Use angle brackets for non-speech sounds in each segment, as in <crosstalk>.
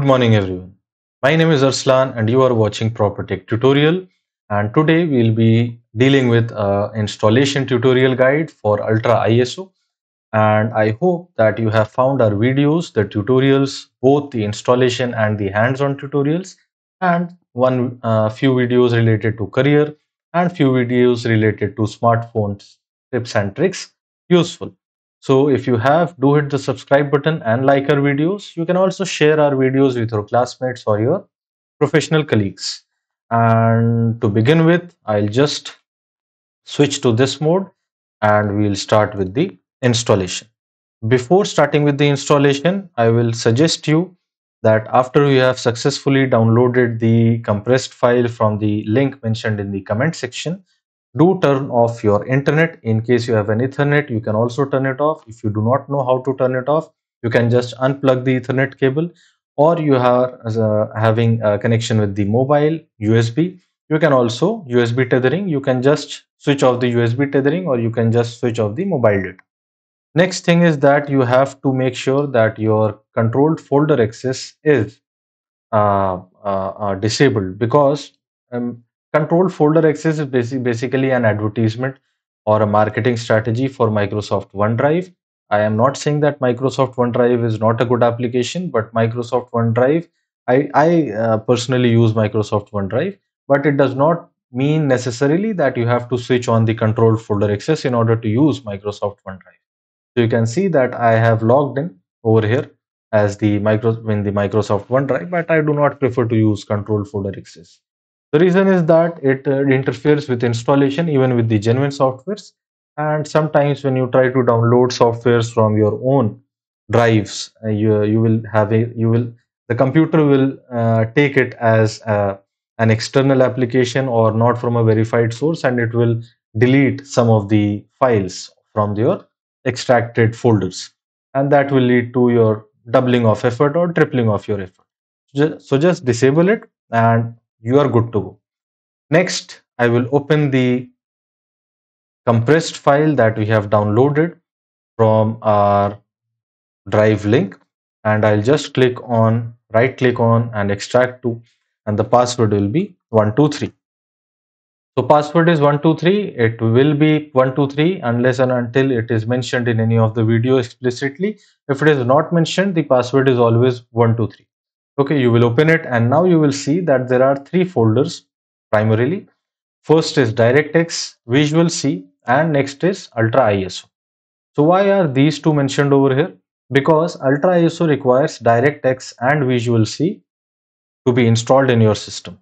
Good morning everyone. My name is Arslan and you are watching ProperTech tutorial and today we'll be dealing with a installation tutorial guide for Ultra ISO and I hope that you have found our videos, the tutorials, both the installation and the hands-on tutorials and one uh, few videos related to career and few videos related to smartphones tips and tricks useful. So if you have, do hit the subscribe button and like our videos. You can also share our videos with your classmates or your professional colleagues. And to begin with, I'll just switch to this mode and we'll start with the installation. Before starting with the installation, I will suggest you that after you have successfully downloaded the compressed file from the link mentioned in the comment section, do turn off your internet in case you have an ethernet. You can also turn it off. If you do not know how to turn it off you can just unplug the ethernet cable or you are uh, having a connection with the mobile usb you can also usb tethering. You can just switch off the usb tethering or you can just switch off the mobile data. Next thing is that you have to make sure that your controlled folder access is uh, uh, uh disabled because um, Controlled folder access is basic, basically an advertisement or a marketing strategy for Microsoft OneDrive. I am not saying that Microsoft OneDrive is not a good application, but Microsoft OneDrive, I, I uh, personally use Microsoft OneDrive, but it does not mean necessarily that you have to switch on the controlled folder access in order to use Microsoft OneDrive. So you can see that I have logged in over here as the micro in the Microsoft OneDrive, but I do not prefer to use controlled folder access. The reason is that it uh, interferes with installation even with the genuine softwares. And sometimes when you try to download softwares from your own drives uh, you, you will have a you will the computer will uh, take it as uh, an external application or not from a verified source and it will delete some of the files from your extracted folders. And that will lead to your doubling of effort or tripling of your effort. So just disable it and you are good to go. Next, I will open the compressed file that we have downloaded from our drive link. And I'll just click on right click on and extract to and the password will be 123. So password is 123 it will be 123 unless and until it is mentioned in any of the video explicitly. If it is not mentioned the password is always 123 okay you will open it and now you will see that there are three folders primarily. First is directx visual c and next is ultra iso so why are these two mentioned over here? Because ultra iso requires directx and visual c to be installed in your system.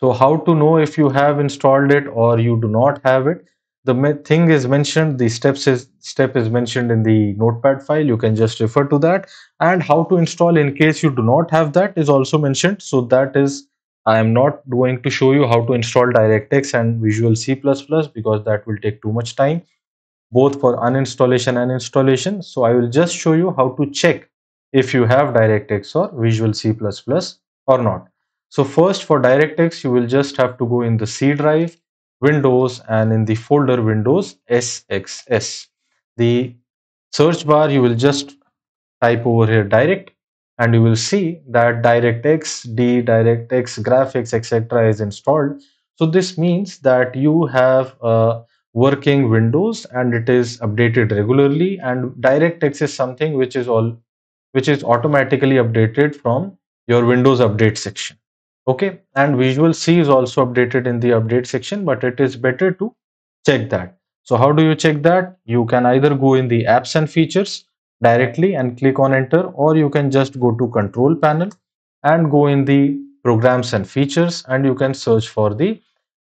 So how to know if you have installed it or you do not have it the thing is mentioned the steps is step is mentioned in the notepad file. You can just refer to that. And how to install in case you do not have that is also mentioned. So that is i am not going to show you how to install directx and visual c++ because that will take too much time both for uninstallation and installation. So i will just show you how to check if you have directx or visual c++ or not. So first for directx you will just have to go in the c drive Windows and in the folder Windows SXS. The search bar you will just type over here direct and you will see that DirectX, D, DirectX, graphics, etc. is installed. So this means that you have a working Windows and it is updated regularly and DirectX is something which is all which is automatically updated from your Windows update section okay and visual c is also updated in the update section but it is better to check that. So how do you check that? You can either go in the apps and features directly and click on enter or you can just go to control panel and go in the programs and features and you can search for the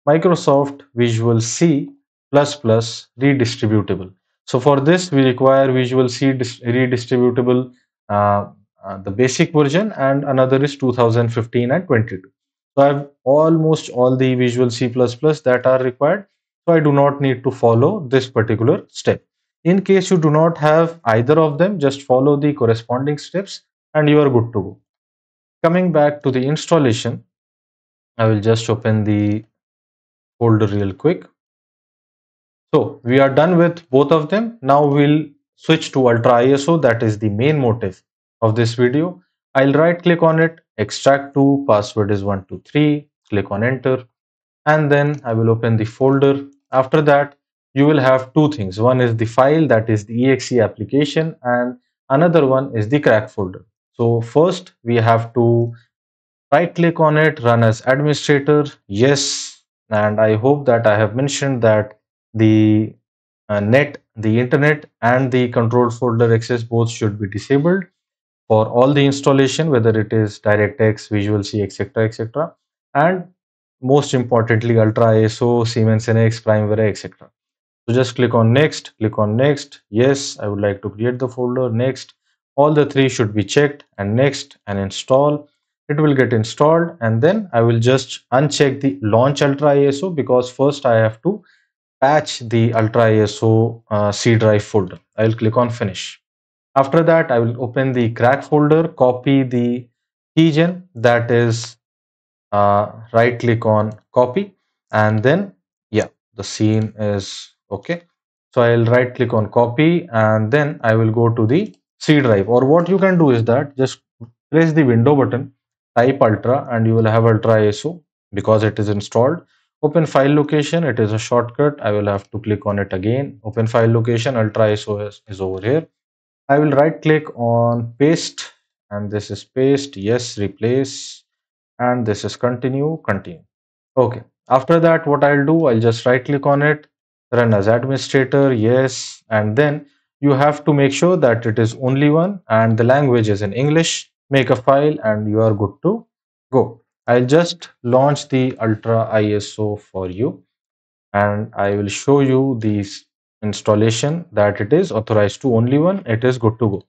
microsoft visual c plus plus redistributable. So for this we require visual c redistributable uh, uh, the basic version and another is 2015 and 22 so i have almost all the visual c++ that are required. So i do not need to follow this particular step. In case you do not have either of them just follow the corresponding steps and you are good to go. Coming back to the installation i will just open the folder real quick. So we are done with both of them. Now we'll switch to ultra iso that is the main motive of this video. I'll right click on it, extract to password is 123 click on enter and then I will open the folder. After that you will have two things. One is the file that is the exe application and another one is the crack folder. So first we have to right click on it run as administrator yes and I hope that I have mentioned that the uh, net the internet and the control folder access both should be disabled for all the installation whether it is DirectX, Visual C, etc etc and most importantly Ultra ISO, Siemens NX, Primavera etc. So just click on next, click on next, yes I would like to create the folder, next all the three should be checked and next and install it will get installed and then I will just uncheck the launch Ultra ISO because first I have to patch the Ultra ISO uh, C drive folder. I will click on finish. After that, I will open the crack folder, copy the keygen that is uh, right click on copy and then yeah, the scene is okay. So I'll right click on copy and then I will go to the C drive. Or what you can do is that just press the window button, type ultra and you will have ultra ISO because it is installed. Open file location it is a shortcut. I will have to click on it again. Open file location ultra iso is, is over here i will right click on paste and this is paste yes replace and this is continue continue. Okay after that what i'll do i'll just right click on it run as administrator yes and then you have to make sure that it is only one and the language is in english make a file and you are good to go. I'll just launch the Ultra ISO for you and I will show you this installation that it is authorized to only one it is good to go.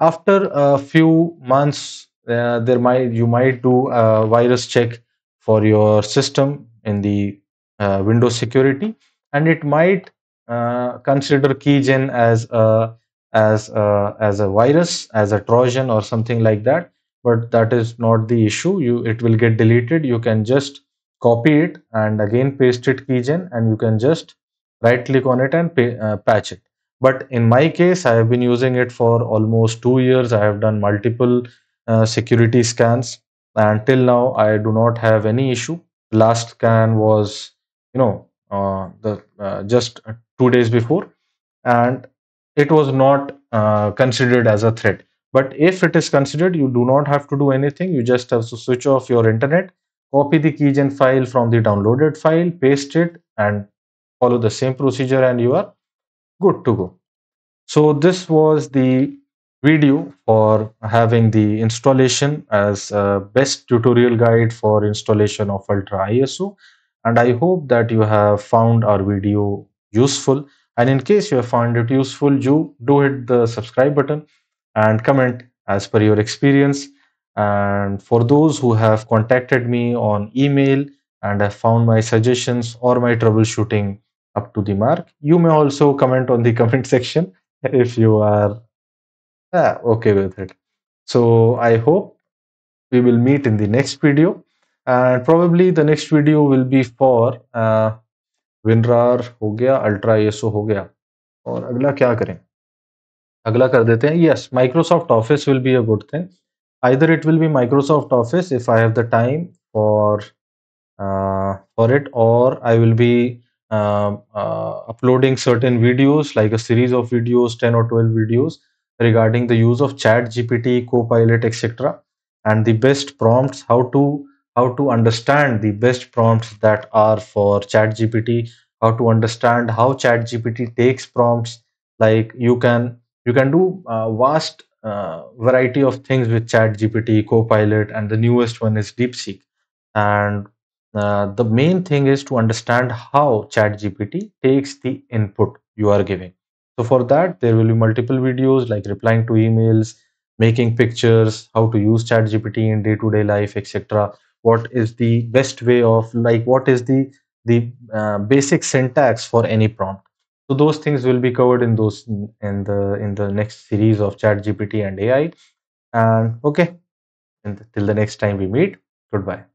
After a few months uh, there might you might do a virus check for your system in the uh, windows security and it might uh, consider keygen as a as a, as a virus as a trojan or something like that but that is not the issue. You it will get deleted. You can just copy it and again paste it keygen and you can just right click on it and pay, uh, patch it. But in my case i have been using it for almost two years. I have done multiple uh, security scans. And till now i do not have any issue. Last scan was you know uh, the uh, just two days before. And it was not uh, considered as a threat. But if it is considered, you do not have to do anything. You just have to switch off your internet, copy the keygen file from the downloaded file, paste it, and follow the same procedure, and you are good to go. So this was the video for having the installation as a best tutorial guide for installation of Ultra ISO. And I hope that you have found our video useful. And in case you have found it useful, you do hit the subscribe button and comment as per your experience. And for those who have contacted me on email and have found my suggestions or my troubleshooting up to the mark, you may also comment on the <laughs> comment section if you are yeah, okay with it. So I hope we will meet in the next video and probably the next video will be for uh, WinRAR हो गया ultra ISO हो गया और अगला क्या करें अगला कर देते हैं yes Microsoft office will be a good thing either it will be microsoft office if i have the time for uh, for it or i will be uh, uh, uploading certain videos like a series of videos 10 or 12 videos regarding the use of chat gpt copilot etc and the best prompts how to how to understand the best prompts that are for chat gpt how to understand how chat gpt takes prompts. Like you can you can do a vast uh, variety of things with chat gpt copilot and the newest one is deepseek. And uh, the main thing is to understand how chat gpt takes the input you are giving. So for that there will be multiple videos like replying to emails making pictures how to use chat gpt in day-to-day life etc what is the best way of like what is the the uh, basic syntax for any prompt? So those things will be covered in those in the in the next series of chat gpt and ai and okay. And till the next time we meet goodbye